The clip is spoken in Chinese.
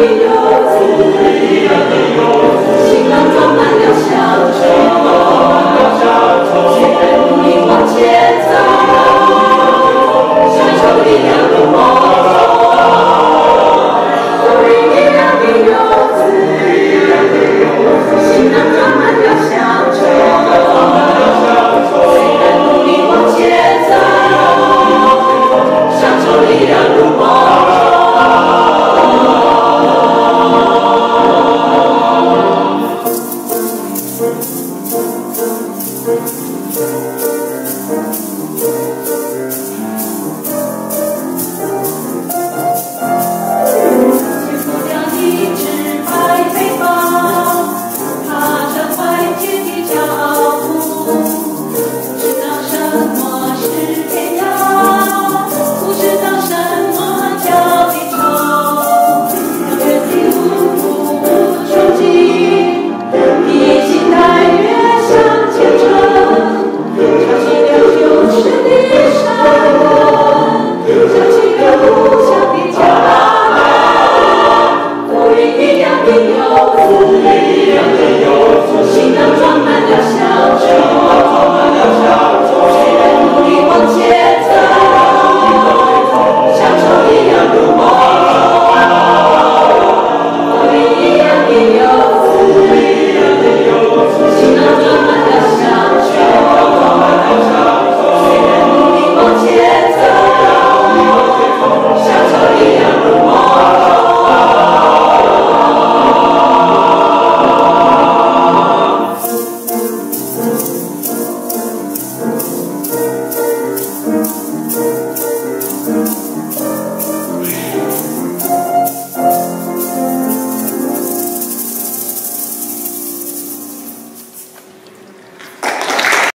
有自由的游子，装满了。Dios.